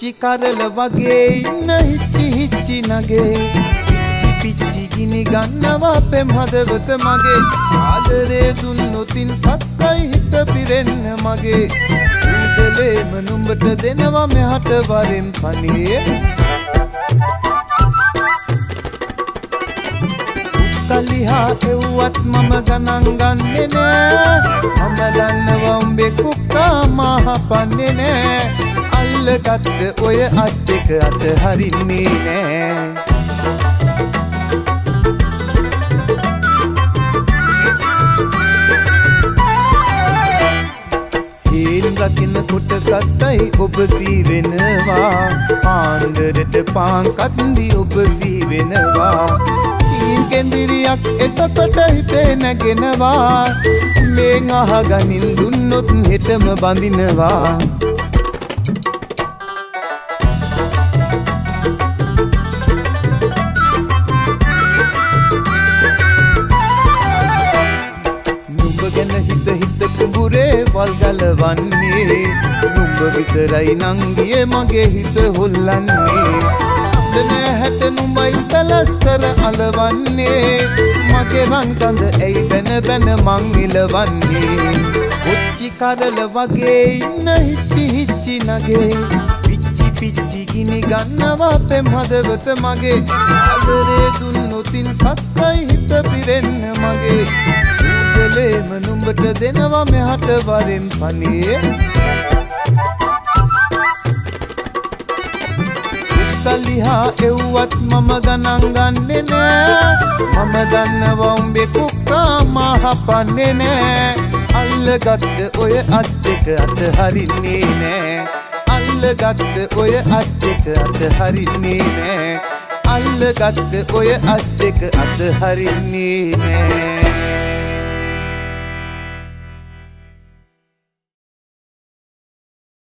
කොච්චි කරල වගේ ඉන්න හිච්චි හිච්චි නගේ. පිච්චි පිච්චි ගිනි ගන්නවා පෙම් හදවත මගේ. ආදරේ දුන්නොතින් සත්තයි හිත පිරෙන්න මගේ. උදලේම නුඹට දෙනවා මෙහට වරෙන් පනේ කලිහා එව්වත් මම ගණන් ගන්නෙ නෑ. මම අල්ලගත්ත ඔය අත් දෙක අත හරින්නේ නෑ. හේන් රකින්න කොට සත්තයි ඔබ සීවෙනවා. පාන්දරට පාංකත්දි ඔබ සීවෙනවා. ඊන් කෙන්දිරියක් එතකොට හිතේ නැගෙනවා. මේ අහගනින් දුන්නොත් හෙටම බඳිනවා. වල් ගලවන්නේ නුඹ විතරයි නංගියේ මගේ හිත හොල්ලන්නේ. දනෑ හැට නුඹයි තලස්තර අලවන්නේ. මගේ රන් කඳ ඇයි බැන බැන මං ඉලවන්නේ? කොච්චි කරල වගේ ඉන්න හිච්චි හිච්චි නගේ. පිච්චි පිච්චි ගිනි ගන්නවා පෙම් හදවත මගේ. ආදරේ දුන්නොතින් සත්තයි උදලේම නුඹට දෙනවා මෙහට වරෙන් පනේ කලිහා එව්වත් මම ගණන් ගන්නෙ නෑ. මම දන්නවා උඹේ කුක්කා මහපන්නේ නෑ. අල්ලගත්ත ඔය අත් දෙක අත හරින්නේ නෑ. අල්ලගත්ත ඔය අත් දෙක අත හරින්නේ නෑ. අල්ලගත්ත ඔය අත් දෙක අත හරින්නේ නෑ.